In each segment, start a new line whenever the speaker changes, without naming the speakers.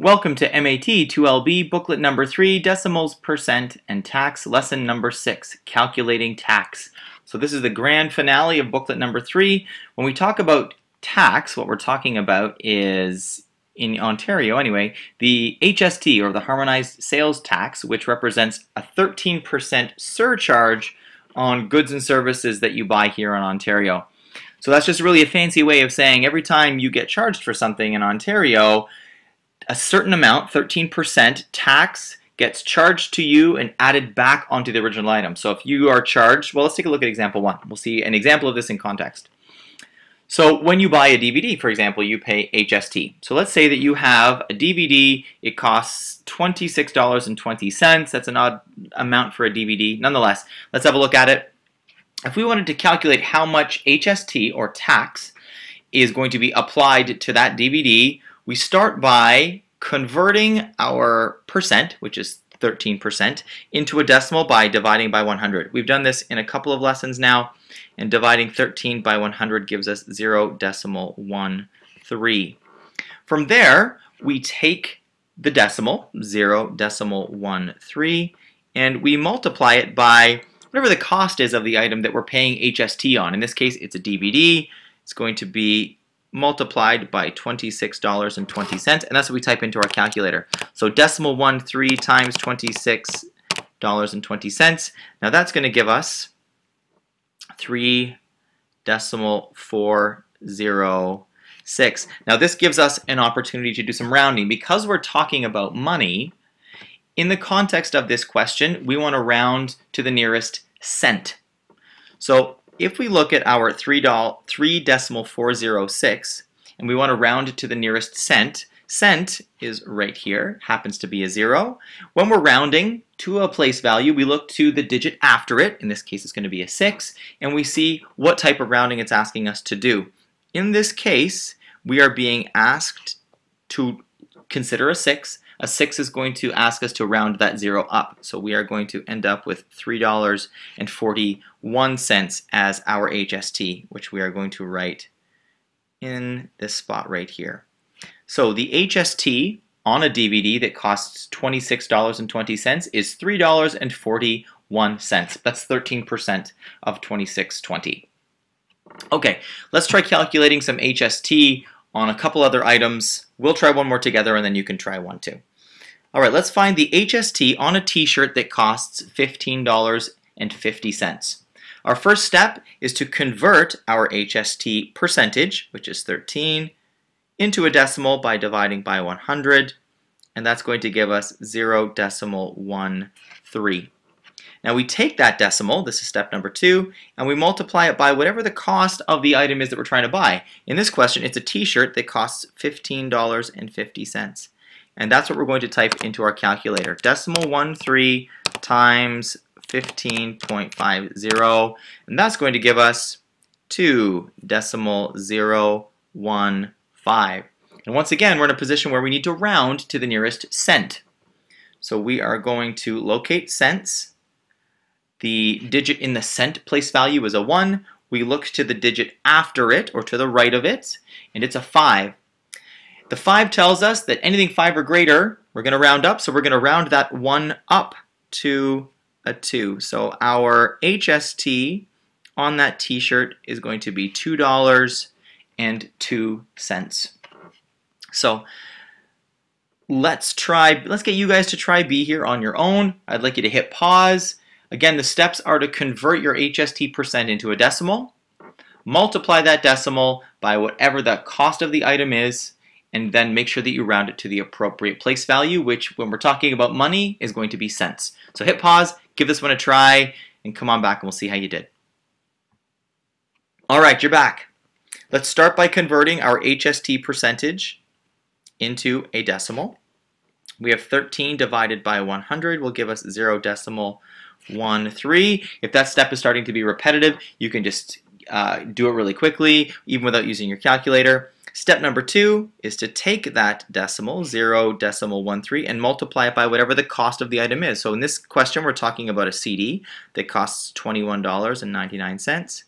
Welcome to MAT 2LB booklet number 3 decimals percent and tax lesson number 6 calculating tax. So this is the grand finale of booklet number 3. When we talk about tax what we're talking about is in Ontario anyway the HST or the harmonized sales tax which represents a 13% surcharge on goods and services that you buy here in Ontario. So that's just really a fancy way of saying every time you get charged for something in Ontario a certain amount, 13% tax gets charged to you and added back onto the original item. So if you are charged, well, let's take a look at example one. We'll see an example of this in context. So when you buy a DVD, for example, you pay HST. So let's say that you have a DVD, it costs $26.20. That's an odd amount for a DVD. Nonetheless, let's have a look at it. If we wanted to calculate how much HST or tax is going to be applied to that DVD, we start by converting our percent, which is 13%, into a decimal by dividing by 100. We've done this in a couple of lessons now, and dividing 13 by 100 gives us 0 decimal 1 3. From there, we take the decimal, 0 decimal 1 3, and we multiply it by whatever the cost is of the item that we're paying HST on. In this case, it's a DVD. It's going to be multiplied by $26.20, and that's what we type into our calculator. So decimal 1 3 times $26.20. Now that's going to give us 3 decimal 406. Now this gives us an opportunity to do some rounding. Because we're talking about money, in the context of this question, we want to round to the nearest cent. So if we look at our 3, 3 decimal 406 and we want to round it to the nearest cent, cent is right here, happens to be a zero. When we're rounding to a place value, we look to the digit after it, in this case it's going to be a 6, and we see what type of rounding it's asking us to do. In this case, we are being asked to consider a 6, a 6 is going to ask us to round that 0 up. So we are going to end up with $3.41 as our HST, which we are going to write in this spot right here. So the HST on a DVD that costs $26.20 is $3.41. That's 13% of 26.20. Okay, let's try calculating some HST on a couple other items. We'll try one more together and then you can try one too. All right, let's find the HST on a t-shirt that costs $15.50. Our first step is to convert our HST percentage, which is 13, into a decimal by dividing by 100, and that's going to give us 0 decimal 13. Now we take that decimal, this is step number two, and we multiply it by whatever the cost of the item is that we're trying to buy. In this question, it's a t-shirt that costs $15.50. And that's what we're going to type into our calculator. Decimal 1 3 times 15.50, and that's going to give us 2 decimal 0 1 5. And once again, we're in a position where we need to round to the nearest cent. So we are going to locate cents the digit in the cent place value is a 1. We look to the digit after it, or to the right of it, and it's a 5. The 5 tells us that anything 5 or greater, we're going to round up, so we're going to round that 1 up to a 2. So our HST on that t-shirt is going to be $2.02. So let's try, let's get you guys to try B here on your own. I'd like you to hit pause Again, the steps are to convert your HST percent into a decimal, multiply that decimal by whatever the cost of the item is, and then make sure that you round it to the appropriate place value, which when we're talking about money is going to be cents. So hit pause, give this one a try, and come on back and we'll see how you did. All right, you're back. Let's start by converting our HST percentage into a decimal. We have 13 divided by 100 will give us 0 decimal 1, 3. If that step is starting to be repetitive, you can just uh, do it really quickly, even without using your calculator. Step number two is to take that decimal, 0 decimal 1 3, and multiply it by whatever the cost of the item is. So in this question, we're talking about a CD that costs $21.99,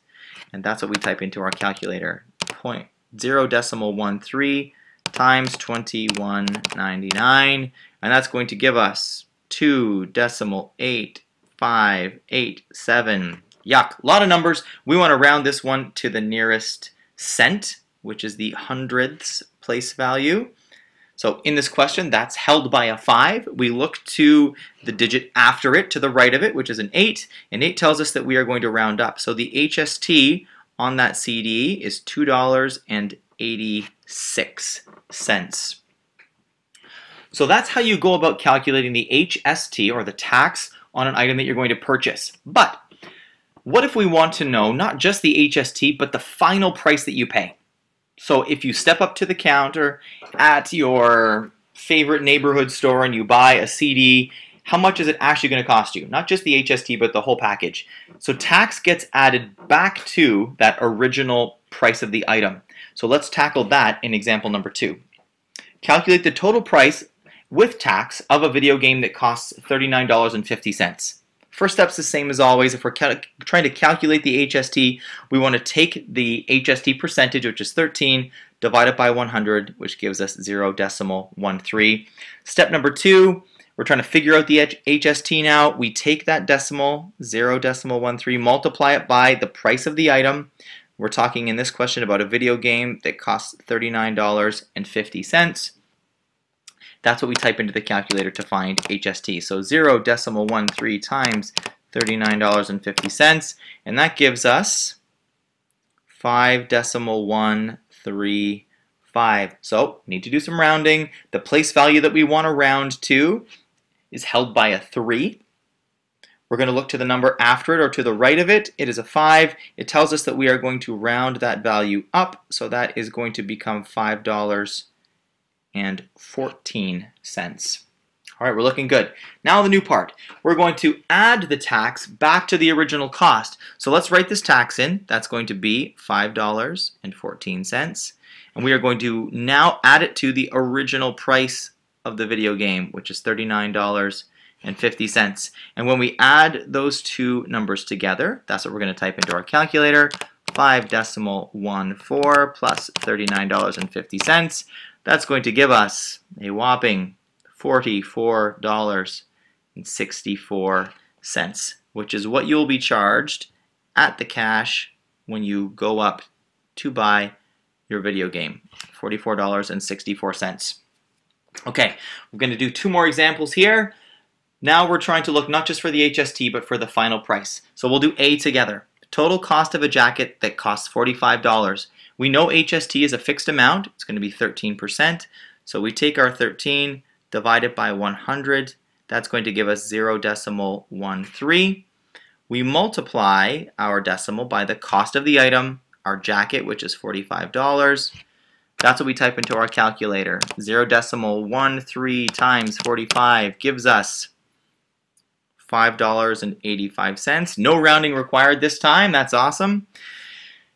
and that's what we type into our calculator. Point 0 decimal 1 3 times 21.99, and that's going to give us 2 decimal 8, 5, 8, 7. Yuck, a lot of numbers. We want to round this one to the nearest cent, which is the hundredths place value. So in this question, that's held by a 5. We look to the digit after it, to the right of it, which is an 8, and 8 tells us that we are going to round up. So the HST on that CD is $2.86. So that's how you go about calculating the HST, or the tax, on an item that you're going to purchase. But what if we want to know not just the HST, but the final price that you pay? So if you step up to the counter at your favorite neighborhood store and you buy a CD, how much is it actually going to cost you? Not just the HST, but the whole package. So tax gets added back to that original price of the item. So let's tackle that in example number two. Calculate the total price with tax of a video game that costs $39.50. First step's the same as always. If we're trying to calculate the HST, we want to take the HST percentage, which is 13, divide it by 100, which gives us 0 decimal 13. Step number two, we're trying to figure out the HST now. We take that decimal, 0 decimal 13, multiply it by the price of the item. We're talking in this question about a video game that costs $39.50. That's what we type into the calculator to find HST. So 0 decimal 13 times $39.50, and that gives us 5 decimal 135. So need to do some rounding. The place value that we want to round to is held by a 3. We're going to look to the number after it or to the right of it. It is a 5. It tells us that we are going to round that value up, so that is going to become $5 and 14 cents. All right, we're looking good. Now the new part. We're going to add the tax back to the original cost. So let's write this tax in. That's going to be $5.14. And we are going to now add it to the original price of the video game, which is $39.50. And 50 cents. And when we add those two numbers together, that's what we're going to type into our calculator. 5 decimal 1 4 plus $39.50. That's going to give us a whopping $44.64, which is what you'll be charged at the cash when you go up to buy your video game. $44.64. Okay, we're going to do two more examples here. Now we're trying to look not just for the HST, but for the final price. So we'll do A together. Total cost of a jacket that costs $45. We know HST is a fixed amount. It's going to be 13%. So we take our 13, divide it by 100. That's going to give us 0 decimal 13. We multiply our decimal by the cost of the item, our jacket, which is $45. That's what we type into our calculator. 0 decimal 13 times 45 gives us $5.85. No rounding required this time. That's awesome.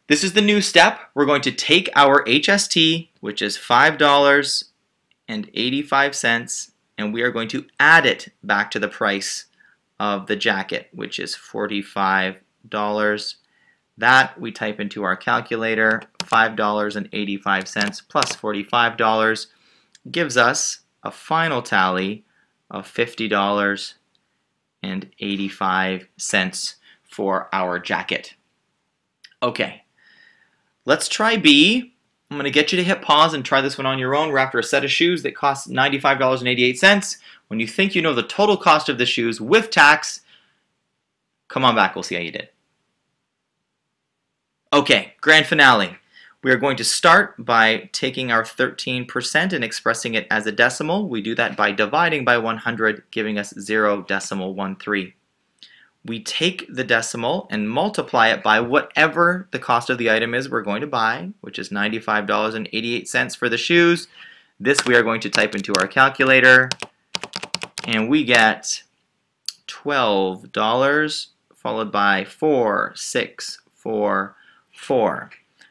This is the new step. We're going to take our HST, which is $5.85, and we are going to add it back to the price of the jacket, which is $45. That we type into our calculator, $5.85 plus $45 gives us a final tally of $50.85 for our jacket. Okay, Let's try B. I'm going to get you to hit pause and try this one on your own. We're after a set of shoes that cost $95.88. When you think you know the total cost of the shoes with tax, come on back. We'll see how you did. Okay, grand finale. We are going to start by taking our 13% and expressing it as a decimal. We do that by dividing by 100, giving us 0 decimal 13 we take the decimal and multiply it by whatever the cost of the item is we're going to buy, which is $95.88 for the shoes. This we are going to type into our calculator, and we get $12 followed by 4, 6, 4, 4.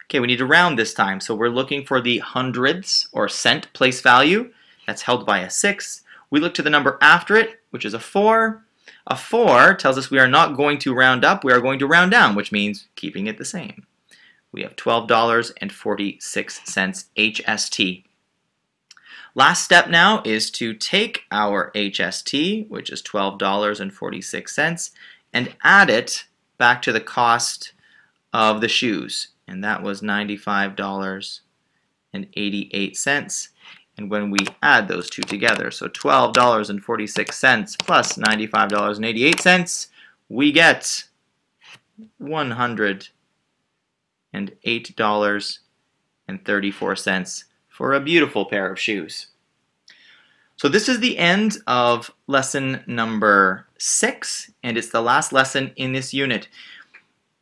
Okay, we need to round this time, so we're looking for the hundredths or cent place value. That's held by a 6. We look to the number after it, which is a 4. A 4 tells us we are not going to round up, we are going to round down, which means keeping it the same. We have $12.46 HST. Last step now is to take our HST, which is $12.46, and add it back to the cost of the shoes. And that was $95.88. And when we add those two together, so $12.46 plus $95.88, we get $108.34 for a beautiful pair of shoes. So this is the end of lesson number six, and it's the last lesson in this unit.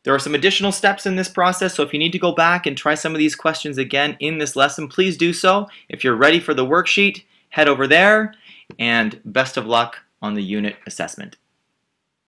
There are some additional steps in this process, so if you need to go back and try some of these questions again in this lesson, please do so. If you're ready for the worksheet, head over there, and best of luck on the unit assessment.